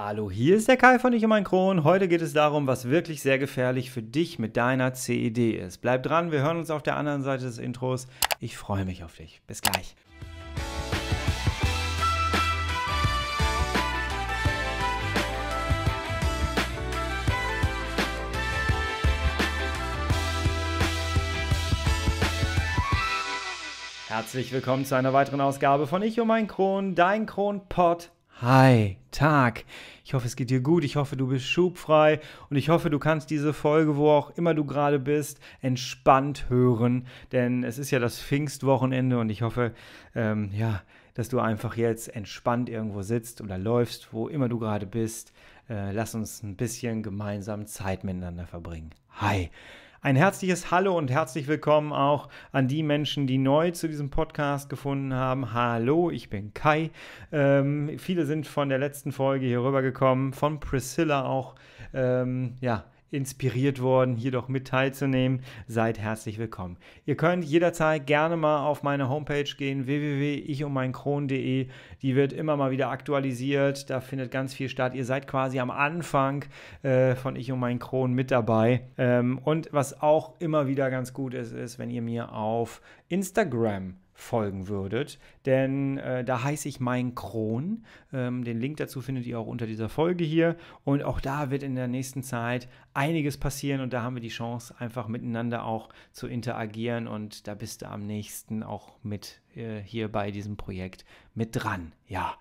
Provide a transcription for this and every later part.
Hallo, hier ist der Kai von Ich und mein Kron. Heute geht es darum, was wirklich sehr gefährlich für dich mit deiner CED ist. Bleib dran, wir hören uns auf der anderen Seite des Intros. Ich freue mich auf dich. Bis gleich. Herzlich willkommen zu einer weiteren Ausgabe von Ich und mein Kron, dein Kronpott. Hi, Tag. Ich hoffe, es geht dir gut. Ich hoffe, du bist schubfrei und ich hoffe, du kannst diese Folge, wo auch immer du gerade bist, entspannt hören. Denn es ist ja das Pfingstwochenende und ich hoffe, ähm, ja, dass du einfach jetzt entspannt irgendwo sitzt oder läufst, wo immer du gerade bist. Äh, lass uns ein bisschen gemeinsam Zeit miteinander verbringen. Hi. Ein herzliches Hallo und herzlich willkommen auch an die Menschen, die neu zu diesem Podcast gefunden haben. Hallo, ich bin Kai. Ähm, viele sind von der letzten Folge hier rübergekommen, von Priscilla auch. Ähm, ja, inspiriert worden, hier doch mit teilzunehmen, seid herzlich willkommen. Ihr könnt jederzeit gerne mal auf meine Homepage gehen, www.ichummeinkron.de. Die wird immer mal wieder aktualisiert, da findet ganz viel statt. Ihr seid quasi am Anfang äh, von Ich um mein Kron mit dabei. Ähm, und was auch immer wieder ganz gut ist, ist, wenn ihr mir auf Instagram folgen würdet, denn äh, da heiße ich Mein Kron. Ähm, den Link dazu findet ihr auch unter dieser Folge hier und auch da wird in der nächsten Zeit einiges passieren und da haben wir die Chance, einfach miteinander auch zu interagieren und da bist du am nächsten auch mit äh, hier bei diesem Projekt mit dran. Ja.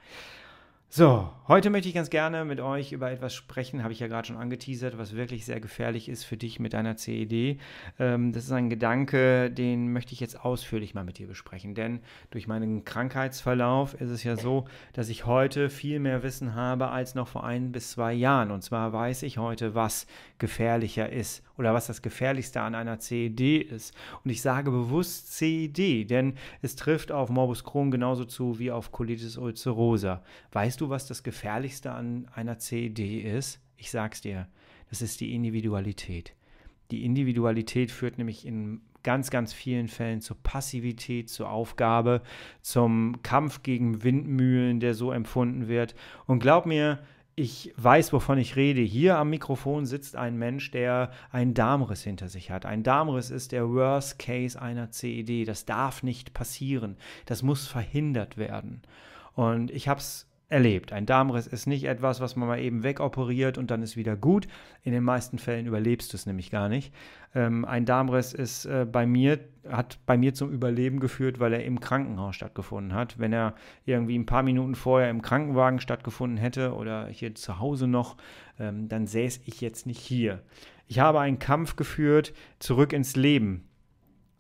So, heute möchte ich ganz gerne mit euch über etwas sprechen, habe ich ja gerade schon angeteasert, was wirklich sehr gefährlich ist für dich mit deiner CED. Ähm, das ist ein Gedanke, den möchte ich jetzt ausführlich mal mit dir besprechen, denn durch meinen Krankheitsverlauf ist es ja so, dass ich heute viel mehr Wissen habe als noch vor ein bis zwei Jahren. Und zwar weiß ich heute, was gefährlicher ist oder was das Gefährlichste an einer CED ist. Und ich sage bewusst CED, denn es trifft auf Morbus Crohn genauso zu wie auf Colitis ulcerosa. Weißt du, was das Gefährlichste an einer CED ist? Ich sag's dir, das ist die Individualität. Die Individualität führt nämlich in ganz, ganz vielen Fällen zur Passivität, zur Aufgabe, zum Kampf gegen Windmühlen, der so empfunden wird. Und glaub mir, ich weiß, wovon ich rede. Hier am Mikrofon sitzt ein Mensch, der einen Darmriss hinter sich hat. Ein Darmriss ist der Worst Case einer CED. Das darf nicht passieren. Das muss verhindert werden. Und ich habe es erlebt. Ein Darmriss ist nicht etwas, was man mal eben wegoperiert und dann ist wieder gut. In den meisten Fällen überlebst du es nämlich gar nicht. Ähm, ein Darmriss ist äh, bei mir, hat bei mir zum Überleben geführt, weil er im Krankenhaus stattgefunden hat. Wenn er irgendwie ein paar Minuten vorher im Krankenwagen stattgefunden hätte oder hier zu Hause noch, ähm, dann säße ich jetzt nicht hier. Ich habe einen Kampf geführt, zurück ins Leben.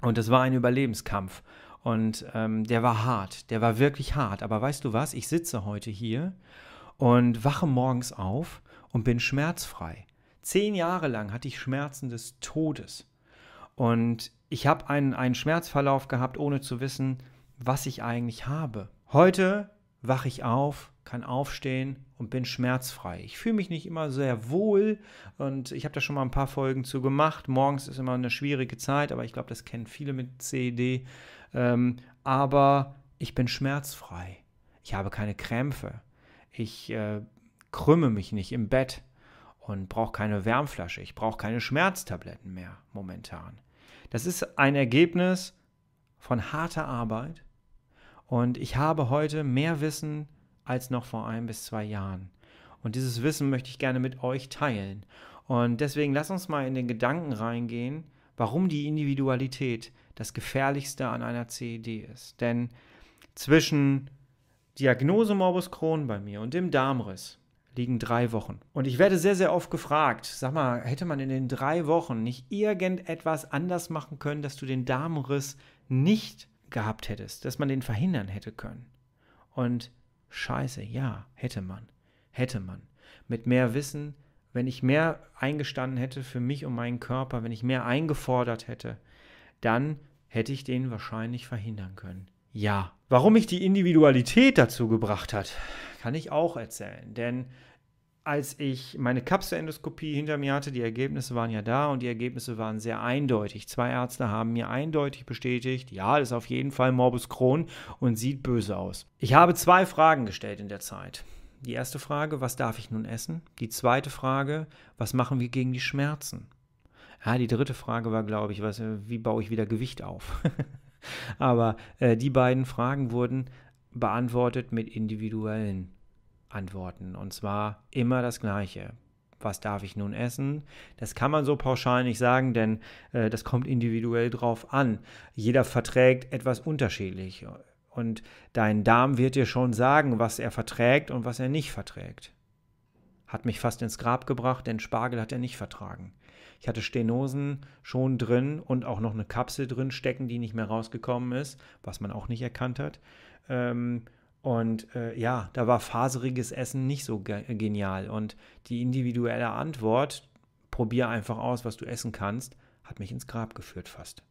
Und es war ein Überlebenskampf. Und ähm, der war hart, der war wirklich hart. Aber weißt du was, ich sitze heute hier und wache morgens auf und bin schmerzfrei. Zehn Jahre lang hatte ich Schmerzen des Todes. Und ich habe einen, einen Schmerzverlauf gehabt, ohne zu wissen, was ich eigentlich habe. Heute wache ich auf, kann aufstehen und bin schmerzfrei. Ich fühle mich nicht immer sehr wohl und ich habe da schon mal ein paar Folgen zu gemacht. Morgens ist immer eine schwierige Zeit, aber ich glaube, das kennen viele mit CED. Ähm, aber ich bin schmerzfrei. Ich habe keine Krämpfe. Ich äh, krümme mich nicht im Bett und brauche keine Wärmflasche. Ich brauche keine Schmerztabletten mehr momentan. Das ist ein Ergebnis von harter Arbeit und ich habe heute mehr Wissen als noch vor ein bis zwei Jahren. Und dieses Wissen möchte ich gerne mit euch teilen. Und deswegen lass uns mal in den Gedanken reingehen, warum die Individualität das Gefährlichste an einer CED ist. Denn zwischen Diagnose Morbus Crohn bei mir und dem Darmriss liegen drei Wochen. Und ich werde sehr, sehr oft gefragt, sag mal, hätte man in den drei Wochen nicht irgendetwas anders machen können, dass du den Darmriss nicht gehabt hättest, dass man den verhindern hätte können? Und scheiße, ja, hätte man. Hätte man. Mit mehr Wissen, wenn ich mehr eingestanden hätte für mich und meinen Körper, wenn ich mehr eingefordert hätte, dann hätte ich den wahrscheinlich verhindern können. Ja. Warum mich die Individualität dazu gebracht hat, kann ich auch erzählen. Denn als ich meine Kapselendoskopie hinter mir hatte, die Ergebnisse waren ja da und die Ergebnisse waren sehr eindeutig. Zwei Ärzte haben mir eindeutig bestätigt, ja, das ist auf jeden Fall Morbus Crohn und sieht böse aus. Ich habe zwei Fragen gestellt in der Zeit. die erste Frage, was darf ich nun essen? Die zweite Frage, was machen wir gegen die Schmerzen? Ja, die dritte Frage war, glaube ich, was, wie baue ich wieder Gewicht auf? Aber äh, die beiden Fragen wurden beantwortet mit individuellen Antworten. Und zwar immer das Gleiche. Was darf ich nun essen? Das kann man so pauschal nicht sagen, denn äh, das kommt individuell drauf an. Jeder verträgt etwas unterschiedlich. Und dein Darm wird dir schon sagen, was er verträgt und was er nicht verträgt. Hat mich fast ins Grab gebracht, denn Spargel hat er nicht vertragen. Ich hatte Stenosen schon drin und auch noch eine Kapsel drin stecken, die nicht mehr rausgekommen ist, was man auch nicht erkannt hat. Ähm, und äh, ja, da war faseriges Essen nicht so ge genial. Und die individuelle Antwort, probier einfach aus, was du essen kannst, hat mich ins Grab geführt fast.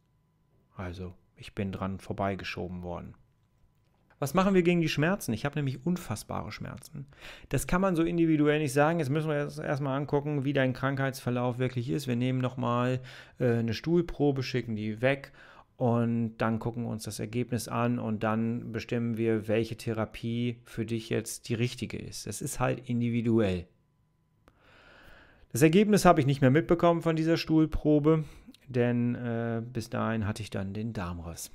Also, ich bin dran vorbeigeschoben worden. Was machen wir gegen die Schmerzen? Ich habe nämlich unfassbare Schmerzen. Das kann man so individuell nicht sagen. Jetzt müssen wir jetzt erstmal angucken, wie dein Krankheitsverlauf wirklich ist. Wir nehmen nochmal äh, eine Stuhlprobe, schicken die weg und dann gucken wir uns das Ergebnis an und dann bestimmen wir, welche Therapie für dich jetzt die richtige ist. Es ist halt individuell. Das Ergebnis habe ich nicht mehr mitbekommen von dieser Stuhlprobe, denn äh, bis dahin hatte ich dann den Darmriss.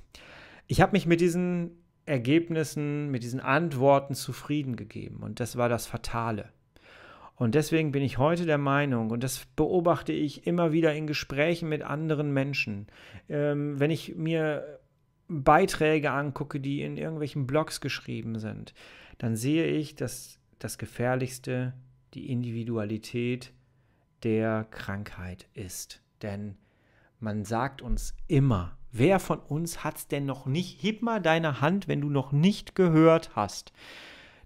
Ich habe mich mit diesen Ergebnissen, mit diesen Antworten zufrieden gegeben und das war das Fatale. Und deswegen bin ich heute der Meinung, und das beobachte ich immer wieder in Gesprächen mit anderen Menschen, ähm, wenn ich mir Beiträge angucke, die in irgendwelchen Blogs geschrieben sind, dann sehe ich, dass das Gefährlichste die Individualität der Krankheit ist. Denn man sagt uns immer, wer von uns hat es denn noch nicht? Heb mal deine Hand, wenn du noch nicht gehört hast.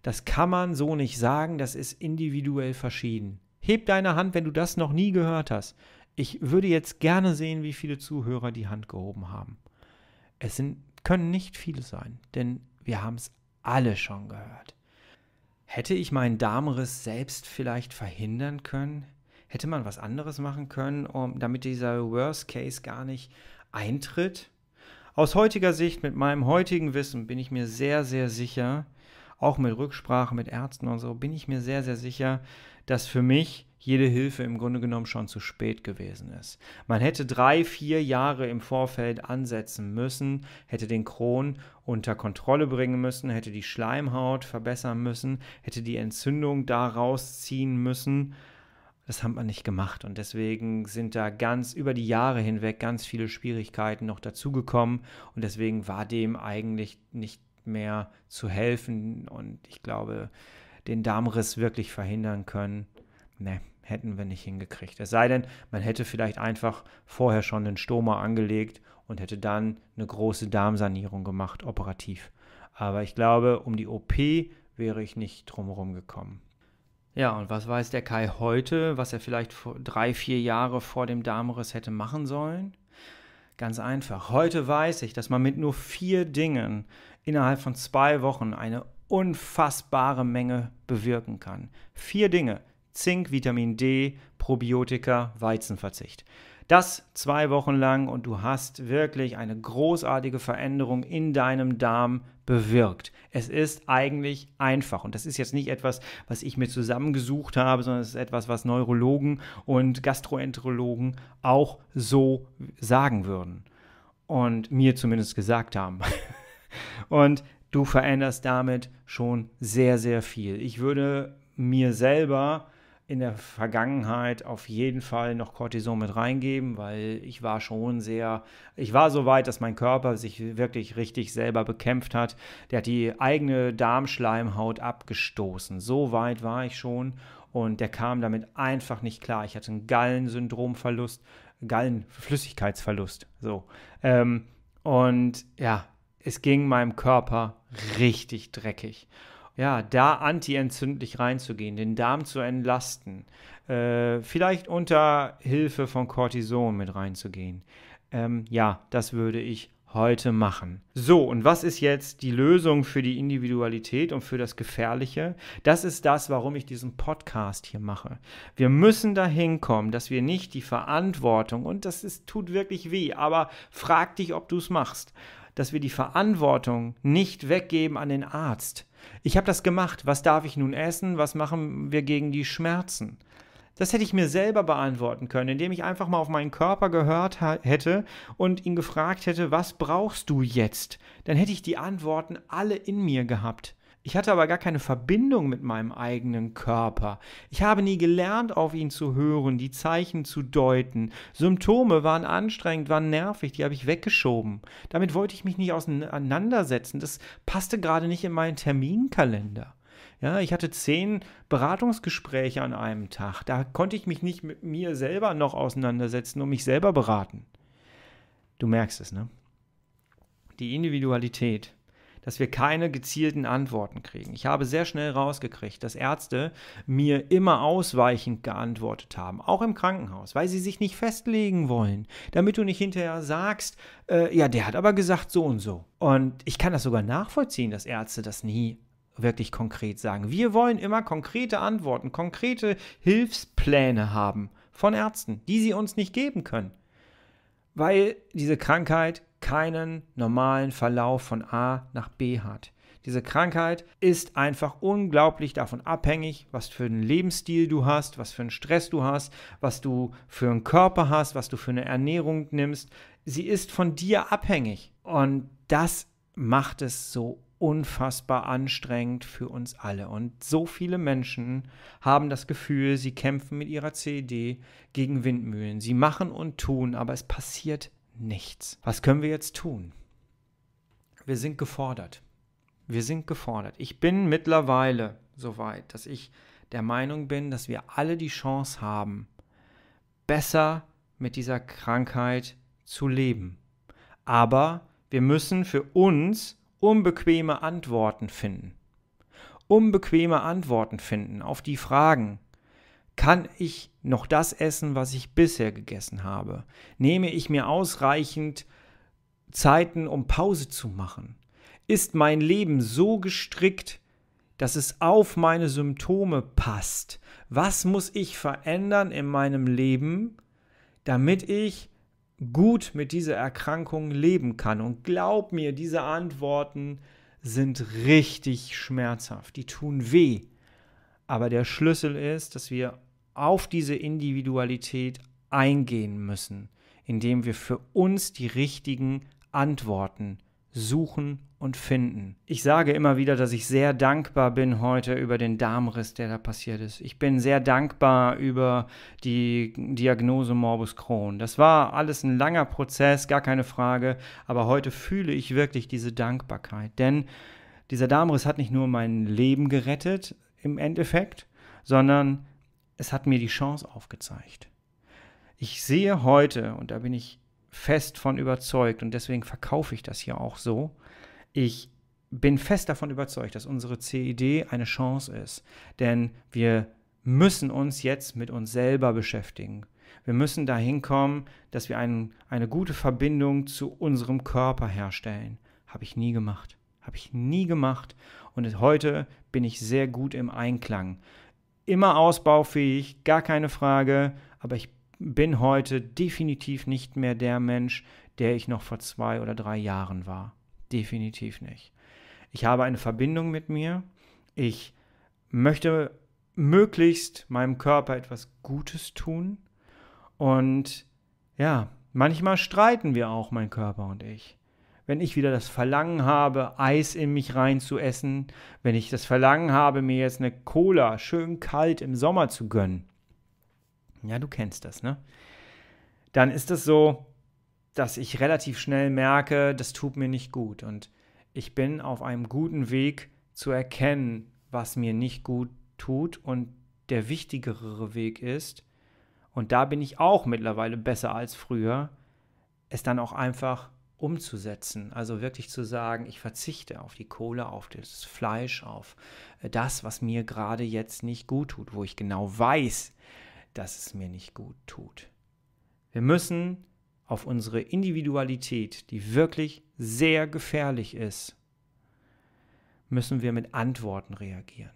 Das kann man so nicht sagen, das ist individuell verschieden. Heb deine Hand, wenn du das noch nie gehört hast. Ich würde jetzt gerne sehen, wie viele Zuhörer die Hand gehoben haben. Es sind, können nicht viele sein, denn wir haben es alle schon gehört. Hätte ich meinen Darmriss selbst vielleicht verhindern können? Hätte man was anderes machen können, um, damit dieser Worst Case gar nicht eintritt? Aus heutiger Sicht, mit meinem heutigen Wissen, bin ich mir sehr, sehr sicher, auch mit Rücksprache mit Ärzten und so, bin ich mir sehr, sehr sicher, dass für mich jede Hilfe im Grunde genommen schon zu spät gewesen ist. Man hätte drei, vier Jahre im Vorfeld ansetzen müssen, hätte den Kron unter Kontrolle bringen müssen, hätte die Schleimhaut verbessern müssen, hätte die Entzündung da rausziehen müssen. Das hat man nicht gemacht und deswegen sind da ganz über die Jahre hinweg ganz viele Schwierigkeiten noch dazugekommen und deswegen war dem eigentlich nicht mehr zu helfen und ich glaube, den Darmriss wirklich verhindern können, ne, hätten wir nicht hingekriegt. Es sei denn, man hätte vielleicht einfach vorher schon den Stoma angelegt und hätte dann eine große Darmsanierung gemacht, operativ. Aber ich glaube, um die OP wäre ich nicht drumherum gekommen. Ja, und was weiß der Kai heute, was er vielleicht drei, vier Jahre vor dem Darmriss hätte machen sollen? Ganz einfach. Heute weiß ich, dass man mit nur vier Dingen innerhalb von zwei Wochen eine unfassbare Menge bewirken kann. Vier Dinge. Zink, Vitamin D, Probiotika, Weizenverzicht. Das zwei Wochen lang und du hast wirklich eine großartige Veränderung in deinem Darm bewirkt. Es ist eigentlich einfach und das ist jetzt nicht etwas, was ich mir zusammengesucht habe, sondern es ist etwas, was Neurologen und Gastroenterologen auch so sagen würden und mir zumindest gesagt haben. Und du veränderst damit schon sehr, sehr viel. Ich würde mir selber in der Vergangenheit auf jeden Fall noch Cortison mit reingeben, weil ich war schon sehr, ich war so weit, dass mein Körper sich wirklich richtig selber bekämpft hat. Der hat die eigene Darmschleimhaut abgestoßen. So weit war ich schon und der kam damit einfach nicht klar. Ich hatte einen Gallensyndromverlust, Gallenflüssigkeitsverlust. So. Ähm, und ja, es ging meinem Körper richtig dreckig. Ja, da antientzündlich reinzugehen, den Darm zu entlasten, äh, vielleicht unter Hilfe von Cortison mit reinzugehen. Ähm, ja, das würde ich heute machen. So, und was ist jetzt die Lösung für die Individualität und für das Gefährliche? Das ist das, warum ich diesen Podcast hier mache. Wir müssen dahin kommen, dass wir nicht die Verantwortung, und das ist, tut wirklich weh, aber frag dich, ob du es machst dass wir die Verantwortung nicht weggeben an den Arzt, Ich habe das gemacht. Was darf ich nun essen? Was machen wir gegen die Schmerzen? Das hätte ich mir selber beantworten können, indem ich einfach mal auf meinen Körper gehört hätte und ihn gefragt hätte, was brauchst du jetzt? Dann hätte ich die Antworten alle in mir gehabt. Ich hatte aber gar keine Verbindung mit meinem eigenen Körper. Ich habe nie gelernt, auf ihn zu hören, die Zeichen zu deuten. Symptome waren anstrengend, waren nervig, die habe ich weggeschoben. Damit wollte ich mich nicht auseinandersetzen. Das passte gerade nicht in meinen Terminkalender. Ja, ich hatte zehn Beratungsgespräche an einem Tag. Da konnte ich mich nicht mit mir selber noch auseinandersetzen und mich selber beraten. Du merkst es, ne? Die Individualität dass wir keine gezielten Antworten kriegen. Ich habe sehr schnell rausgekriegt, dass Ärzte mir immer ausweichend geantwortet haben, auch im Krankenhaus, weil sie sich nicht festlegen wollen, damit du nicht hinterher sagst, äh, ja, der hat aber gesagt so und so. Und ich kann das sogar nachvollziehen, dass Ärzte das nie wirklich konkret sagen. Wir wollen immer konkrete Antworten, konkrete Hilfspläne haben von Ärzten, die sie uns nicht geben können. Weil diese Krankheit keinen normalen Verlauf von A nach B hat. Diese Krankheit ist einfach unglaublich davon abhängig, was für einen Lebensstil du hast, was für einen Stress du hast, was du für einen Körper hast, was du für eine Ernährung nimmst. Sie ist von dir abhängig. Und das macht es so unfassbar anstrengend für uns alle. Und so viele Menschen haben das Gefühl, sie kämpfen mit ihrer CED gegen Windmühlen. Sie machen und tun, aber es passiert nichts. Was können wir jetzt tun? Wir sind gefordert. Wir sind gefordert. Ich bin mittlerweile so weit, dass ich der Meinung bin, dass wir alle die Chance haben, besser mit dieser Krankheit zu leben. Aber wir müssen für uns unbequeme Antworten finden. Unbequeme Antworten finden auf die Fragen, kann ich noch das essen, was ich bisher gegessen habe? Nehme ich mir ausreichend Zeiten, um Pause zu machen? Ist mein Leben so gestrickt, dass es auf meine Symptome passt? Was muss ich verändern in meinem Leben, damit ich gut mit dieser Erkrankung leben kann? Und glaub mir, diese Antworten sind richtig schmerzhaft, die tun weh. Aber der Schlüssel ist, dass wir auf diese Individualität eingehen müssen, indem wir für uns die richtigen Antworten suchen und finden. Ich sage immer wieder, dass ich sehr dankbar bin heute über den Darmriss, der da passiert ist. Ich bin sehr dankbar über die Diagnose Morbus Crohn. Das war alles ein langer Prozess, gar keine Frage, aber heute fühle ich wirklich diese Dankbarkeit, denn dieser Darmriss hat nicht nur mein Leben gerettet im Endeffekt, sondern es hat mir die Chance aufgezeigt. Ich sehe heute, und da bin ich fest von überzeugt, und deswegen verkaufe ich das hier auch so, ich bin fest davon überzeugt, dass unsere CID eine Chance ist. Denn wir müssen uns jetzt mit uns selber beschäftigen. Wir müssen dahin kommen, dass wir ein, eine gute Verbindung zu unserem Körper herstellen. Habe ich nie gemacht. Habe ich nie gemacht. Und heute bin ich sehr gut im Einklang immer ausbaufähig, gar keine Frage, aber ich bin heute definitiv nicht mehr der Mensch, der ich noch vor zwei oder drei Jahren war. Definitiv nicht. Ich habe eine Verbindung mit mir. Ich möchte möglichst meinem Körper etwas Gutes tun. Und ja, manchmal streiten wir auch, mein Körper und ich wenn ich wieder das Verlangen habe, Eis in mich rein zu essen, wenn ich das Verlangen habe, mir jetzt eine Cola schön kalt im Sommer zu gönnen. Ja, du kennst das, ne? Dann ist es so, dass ich relativ schnell merke, das tut mir nicht gut und ich bin auf einem guten Weg zu erkennen, was mir nicht gut tut und der wichtigere Weg ist, und da bin ich auch mittlerweile besser als früher, es dann auch einfach umzusetzen. Also wirklich zu sagen, ich verzichte auf die Kohle, auf das Fleisch, auf äh, das, was mir gerade jetzt nicht gut tut, wo ich genau weiß, dass es mir nicht gut tut. Wir müssen auf unsere Individualität, die wirklich sehr gefährlich ist, müssen wir mit Antworten reagieren.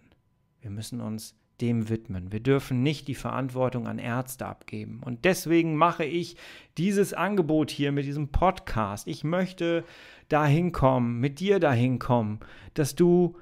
Wir müssen uns dem widmen. Wir dürfen nicht die Verantwortung an Ärzte abgeben. Und deswegen mache ich dieses Angebot hier mit diesem Podcast. Ich möchte dahin kommen, mit dir dahin kommen, dass du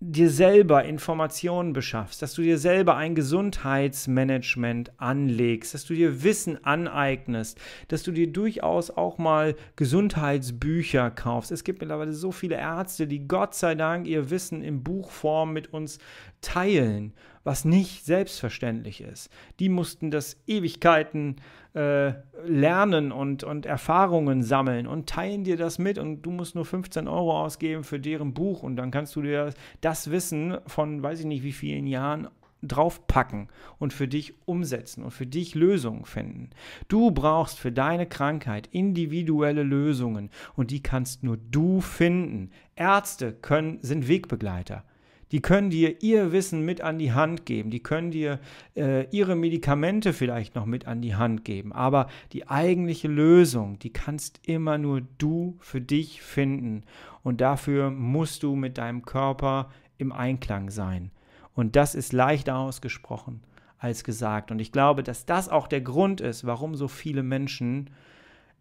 dir selber Informationen beschaffst, dass du dir selber ein Gesundheitsmanagement anlegst, dass du dir Wissen aneignest, dass du dir durchaus auch mal Gesundheitsbücher kaufst. Es gibt mittlerweile so viele Ärzte, die Gott sei Dank ihr Wissen in Buchform mit uns teilen, was nicht selbstverständlich ist. Die mussten das Ewigkeiten äh, lernen und, und Erfahrungen sammeln und teilen dir das mit und du musst nur 15 Euro ausgeben für deren Buch und dann kannst du dir das Wissen von weiß ich nicht wie vielen Jahren draufpacken und für dich umsetzen und für dich Lösungen finden. Du brauchst für deine Krankheit individuelle Lösungen und die kannst nur du finden. Ärzte können, sind Wegbegleiter. Die können dir ihr Wissen mit an die Hand geben. Die können dir äh, ihre Medikamente vielleicht noch mit an die Hand geben. Aber die eigentliche Lösung, die kannst immer nur du für dich finden. Und dafür musst du mit deinem Körper im Einklang sein. Und das ist leichter ausgesprochen als gesagt. Und ich glaube, dass das auch der Grund ist, warum so viele Menschen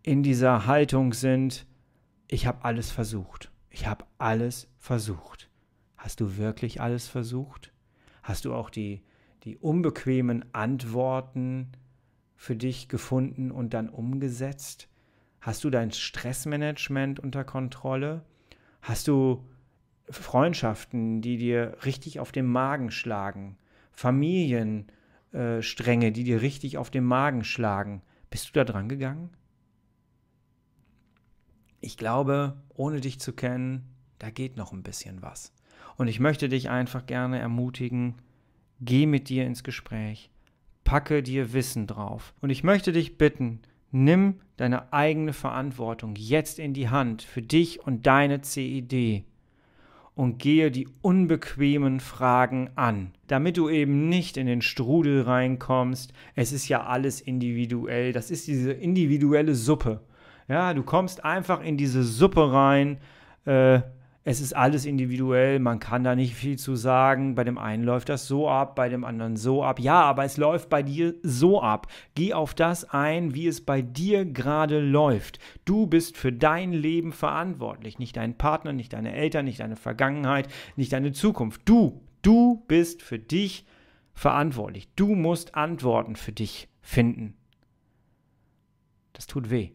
in dieser Haltung sind, ich habe alles versucht. Ich habe alles versucht. Hast du wirklich alles versucht? Hast du auch die, die unbequemen Antworten für dich gefunden und dann umgesetzt? Hast du dein Stressmanagement unter Kontrolle? Hast du Freundschaften, die dir richtig auf den Magen schlagen? Familienstränge, die dir richtig auf den Magen schlagen? Bist du da dran gegangen? Ich glaube, ohne dich zu kennen, da geht noch ein bisschen was. Und ich möchte dich einfach gerne ermutigen, geh mit dir ins Gespräch, packe dir Wissen drauf. Und ich möchte dich bitten, nimm deine eigene Verantwortung jetzt in die Hand für dich und deine CID und gehe die unbequemen Fragen an, damit du eben nicht in den Strudel reinkommst. Es ist ja alles individuell, das ist diese individuelle Suppe. Ja, du kommst einfach in diese Suppe rein, äh, es ist alles individuell, man kann da nicht viel zu sagen. Bei dem einen läuft das so ab, bei dem anderen so ab. Ja, aber es läuft bei dir so ab. Geh auf das ein, wie es bei dir gerade läuft. Du bist für dein Leben verantwortlich, nicht dein Partner, nicht deine Eltern, nicht deine Vergangenheit, nicht deine Zukunft. Du, du bist für dich verantwortlich. Du musst Antworten für dich finden. Das tut weh.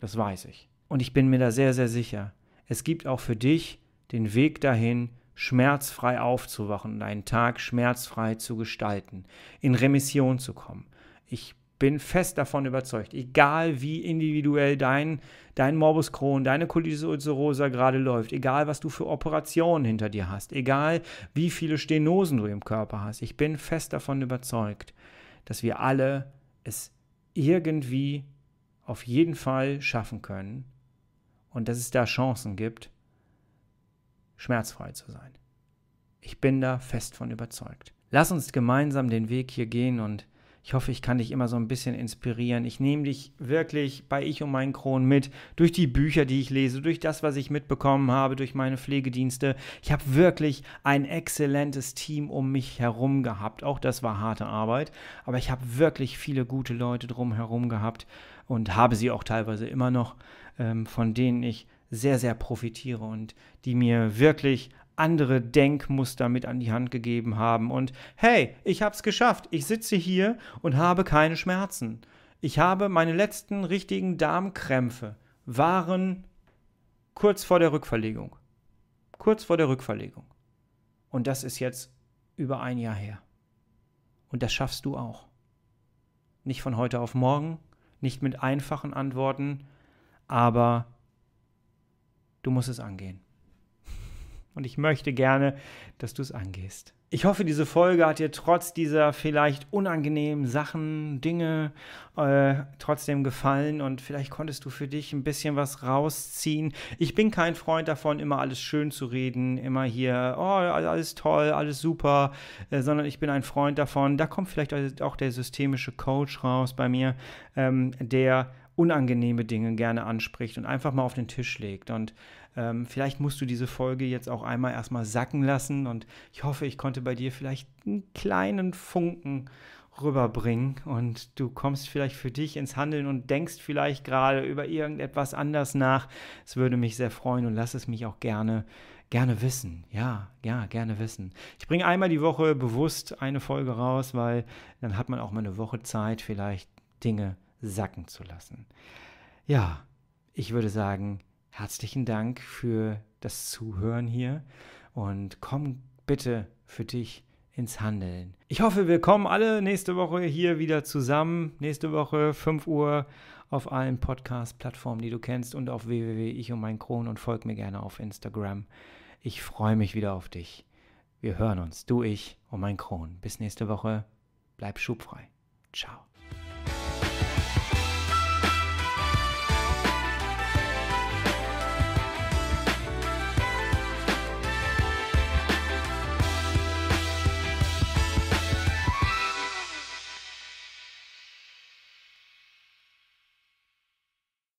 Das weiß ich. Und ich bin mir da sehr, sehr sicher es gibt auch für dich den Weg dahin, schmerzfrei aufzuwachen und einen Tag schmerzfrei zu gestalten, in Remission zu kommen. Ich bin fest davon überzeugt, egal wie individuell dein, dein Morbus Crohn, deine Colitis ulcerosa gerade läuft, egal was du für Operationen hinter dir hast, egal wie viele Stenosen du im Körper hast, ich bin fest davon überzeugt, dass wir alle es irgendwie auf jeden Fall schaffen können, und dass es da Chancen gibt, schmerzfrei zu sein. Ich bin da fest von überzeugt. Lass uns gemeinsam den Weg hier gehen und ich hoffe, ich kann dich immer so ein bisschen inspirieren. Ich nehme dich wirklich bei Ich und meinen Kronen mit, durch die Bücher, die ich lese, durch das, was ich mitbekommen habe, durch meine Pflegedienste. Ich habe wirklich ein exzellentes Team um mich herum gehabt. Auch das war harte Arbeit, aber ich habe wirklich viele gute Leute drumherum gehabt und habe sie auch teilweise immer noch ähm, von denen ich sehr, sehr profitiere und die mir wirklich andere Denkmuster mit an die Hand gegeben haben. Und hey, ich habe es geschafft. Ich sitze hier und habe keine Schmerzen. Ich habe meine letzten richtigen Darmkrämpfe waren kurz vor der Rückverlegung. Kurz vor der Rückverlegung. Und das ist jetzt über ein Jahr her. Und das schaffst du auch. Nicht von heute auf morgen, nicht mit einfachen Antworten, aber du musst es angehen. Und ich möchte gerne, dass du es angehst. Ich hoffe, diese Folge hat dir trotz dieser vielleicht unangenehmen Sachen, Dinge äh, trotzdem gefallen und vielleicht konntest du für dich ein bisschen was rausziehen. Ich bin kein Freund davon, immer alles schön zu reden, immer hier, oh, alles toll, alles super, äh, sondern ich bin ein Freund davon, da kommt vielleicht auch der systemische Coach raus bei mir, ähm, der unangenehme Dinge gerne anspricht und einfach mal auf den Tisch legt. Und ähm, vielleicht musst du diese Folge jetzt auch einmal erstmal sacken lassen und ich hoffe, ich konnte bei dir vielleicht einen kleinen Funken rüberbringen und du kommst vielleicht für dich ins Handeln und denkst vielleicht gerade über irgendetwas anders nach. Es würde mich sehr freuen und lass es mich auch gerne gerne wissen. Ja, ja, gerne wissen. Ich bringe einmal die Woche bewusst eine Folge raus, weil dann hat man auch mal eine Woche Zeit, vielleicht Dinge sacken zu lassen. Ja, ich würde sagen, herzlichen Dank für das Zuhören hier und komm bitte für dich ins Handeln. Ich hoffe, wir kommen alle nächste Woche hier wieder zusammen. Nächste Woche 5 Uhr auf allen Podcast-Plattformen, die du kennst und auf www. Ich und mein Kron und folg mir gerne auf Instagram. Ich freue mich wieder auf dich. Wir hören uns, du, ich und mein Kron. Bis nächste Woche. Bleib schubfrei. Ciao.